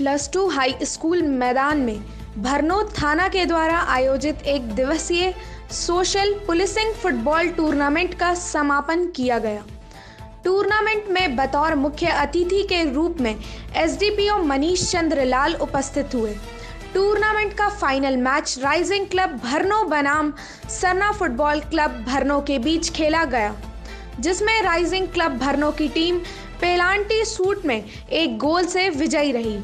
Plus two high school मैदान में भरनोत थाना के द्वारा आयोजित एक दिवसीय सोशल पुलिसिंग फुटबॉल टूर्नामेंट का समापन किया गया। टूर्नामेंट में बतौर मुख्य अतिथि के रूप में एसडीपीओ मनीष चंद्र लाल उपस्थित हुए। टूर्नामेंट का final match rising club Bharno बनाम सरना फुटबॉल क्लब भरनो के बीच खेला गया, जिसमें राइजिंग क्लब भरनो की टीम पेलांटी सूट में एक गोल से विजयी रही।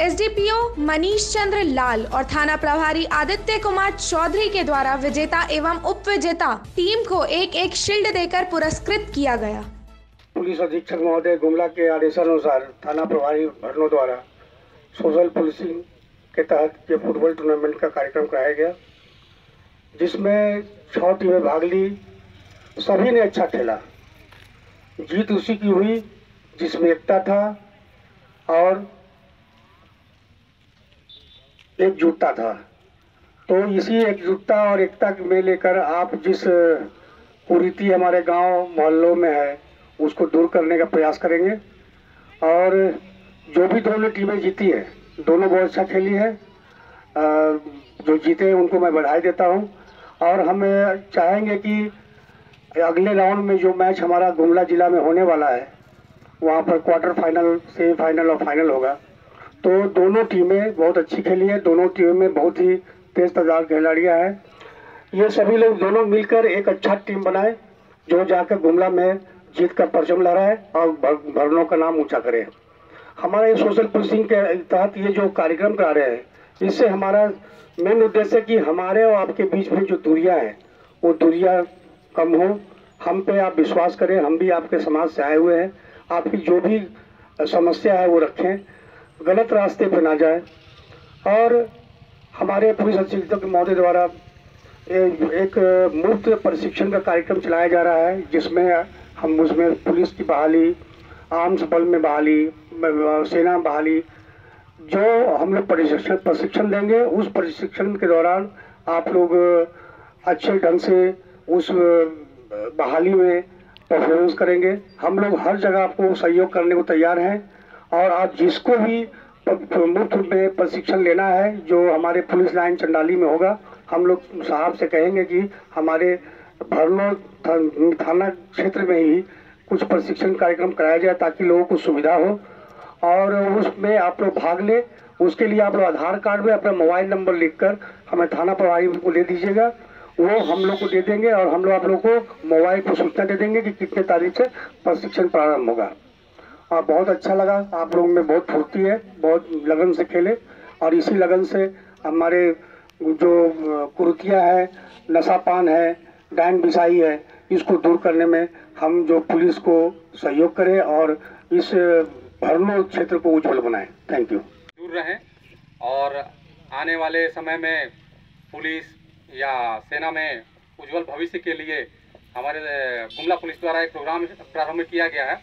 एसडीपीओ मनीष चंद्र लाल और थाना प्रभारी आदित्य कुमार चौधरी के द्वारा विजेता एवं उप विजेता टीम को एक एक शील्ड देकर पुरस्कृत किया गया। पुलिस अधीक्षक महोदय गुमला के आदेशानुसार थाना प्रभारी भरनों द्वारा सोशल पुलिसिंग के तहत ये फुटबॉल टूर्नामेंट का कार्यक्रम कराया गया, जिसमें छः टीमें भाग ली, सभी ने अच्छा खेला। जीत उसी की हुई, जिसमें एकता था और एकजुटता था। तो इसी एकजुटता और एकता में लेकर आप जिस कुरीति हमारे गाँव मोहल्लों में है, उसको दूर करने का प्रयास करेंगे। और जो भी दोनों टीमें जीती है, दोनों बहुत अच्छा खेली है। जो जीते हैं, उनको मैं बधाई देता हूँ। और हम चाहेंगे कि अगले राउंड में जो मैच हमारा गुमला जिला में होने वाला है, वहाँ पर क्वार्टर फाइनल, सेमीफाइनल और फाइनल होगा। तो दोनों टीमें बहुत अच्छी खेली है। दोनों टीम में बहुत ही तेज तजाद खिलाड़ियाँ हैं। ये सभी लोग दोनों मिलकर एक अच्छा टीम बनाए, जो जाकर गुमला में जीत का परचम लहराए और भरनों का नाम ऊँचा करे। हमारा ये सोशल पुलिसिंग के तहत ये जो कार्यक्रम करा रहे हैं, इससे हमारा मेन उद्देश्य है कि हमारे और आपके बीच में जो दूरियाँ हैं, वो दूरियाँ कम हो। हम पे आप विश्वास करें, हम भी आपके समाज से आए हुए हैं। आपकी जो भी समस्या है, वो रखें। गलत रास्ते पर ना जाए। और हमारे पुलिस अधीक्षक महोदय द्वारा एक मुफ़्त प्रशिक्षण का कार्यक्रम चलाया जा रहा है, जिसमें हम उसमें पुलिस की बहाली, आर्म्स बल में बहाली सेना बहाली, जो हम लोग प्रशिक्षण प्रशिक्षण देंगे, उस प्रशिक्षण के दौरान आप लोग अच्छे ढंग से उस बहाली में परफॉर्मेंस करेंगे। हम लोग हर जगह आपको सहयोग करने को तैयार हैं। और आप जिसको भी मुफ़्त में प्रशिक्षण लेना है, जो हमारे पुलिस लाइन चंडाली में होगा, हम लोग साहब से कहेंगे कि हमारे भरनो था- थाना क्षेत्र में ही कुछ प्रशिक्षण कार्यक्रम कराया जाए ताकि लोगों को सुविधा हो। और उसमें आप लोग भाग ले। उसके लिए आप लोग आधार कार्ड में अपना मोबाइल नंबर लिखकर हमें थाना प्रभारी को दे दीजिएगा। वो हम लोग को दे देंगे और हम लोग आप लोग को मोबाइल पर सूचना दे देंगे कि कितने तारीख से प्रशिक्षण प्रारंभ होगा। और बहुत अच्छा लगा। आप लोगों में बहुत फुर्ती है, बहुत लगन से खेले। और इसी लगन से हमारे जो कुरीतियाँ है नशापान है डायन बिसाई है, इसको दूर करने में हम जो पुलिस को सहयोग करें और इस भरनो क्षेत्र को उज्जवल बनाएँ। थैंक यू दूर रहें और आने वाले समय में पुलिस या सेना में उज्जवल भविष्य के लिए हमारे गुमला पुलिस द्वारा एक प्रोग्राम प्रारंभ किया गया है।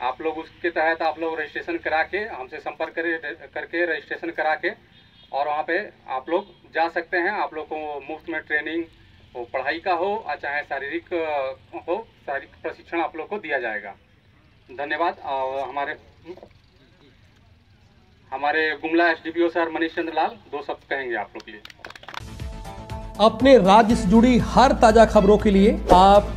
आप लोग उसके तहत आप लोग रजिस्ट्रेशन करा के हमसे संपर्क करे, करके रजिस्ट्रेशन करा के और वहाँ पे आप लोग जा सकते हैं। आप लोग को मुफ़्त में ट्रेनिंग हो पढ़ाई का हो चाहे शारीरिक हो, शारीरिक प्रशिक्षण आप लोग को दिया जाएगा। धन्यवाद। और हमारे हमारे गुमला एसडीपीओ सर मनीष चंद्र लाल, दो शब्द कहेंगे आप लोग के लिए। अपने राज्य से जुड़ी हर ताज़ा खबरों के लिए आप